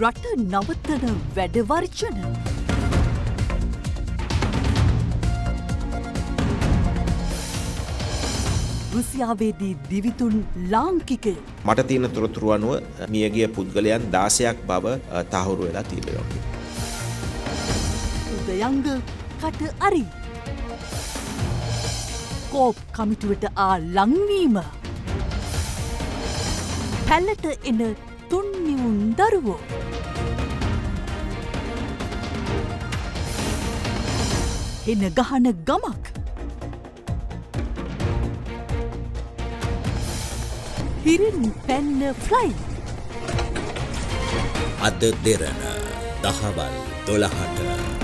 රට නවත්තන වැඩවර්ජන. රුසියාවේදී දිවිතුන් ලාංකිකය මට තියෙන තොරතුරු අනුව මියගිය පුද්ගලයන් දාසයක් බව තහවුරු වෙලා තිබෙනවා. උදයංග කට අරි. කෝප් කමිටුවට ආ ලංවීම. පැල්ලට එන තුන්නිවුන් දරුවෝ. එන ගහන ගමක්. හිරින් පැන්න ෆ්ලයි. අද දෙරන දහවල් දොළහට